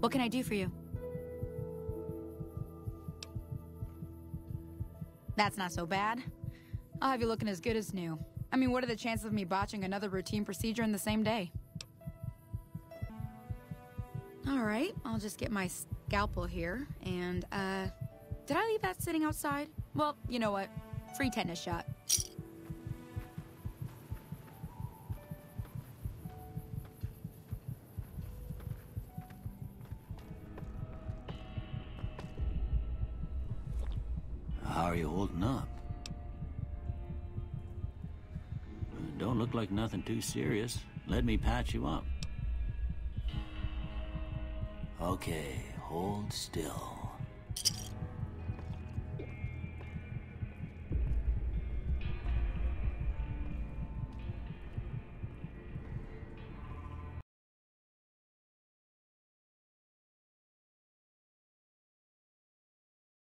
What can I do for you? That's not so bad. I'll have you looking as good as new. I mean, what are the chances of me botching another routine procedure in the same day? Alright, I'll just get my scalpel here, and, uh... Did I leave that sitting outside? Well, you know what? Free tetanus shot. How are you holding up? Don't look like nothing too serious. Let me patch you up. Okay, hold still.